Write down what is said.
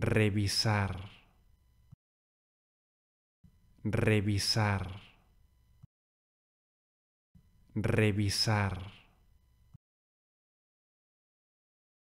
revisar, revisar, revisar.